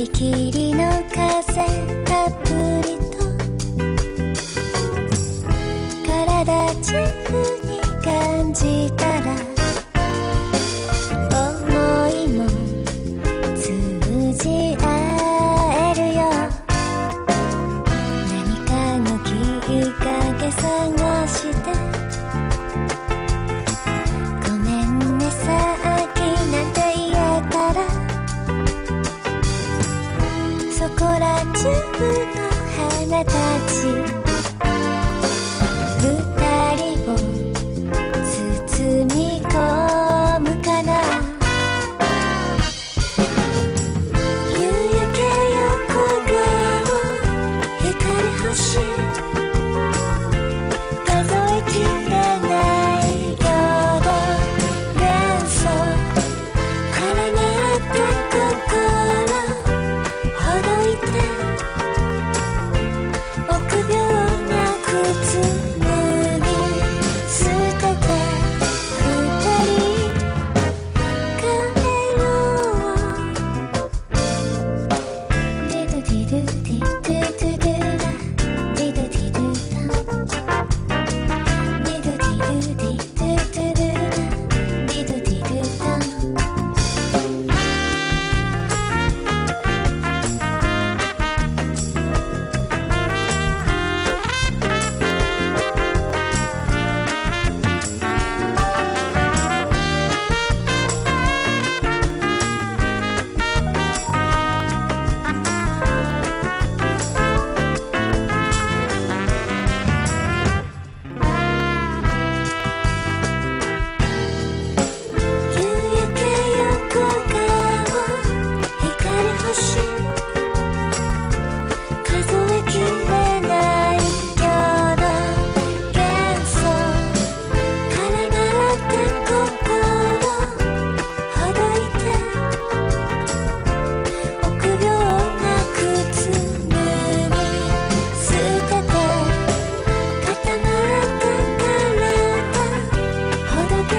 びきりの風たっぷりと体空中の花たち。do do do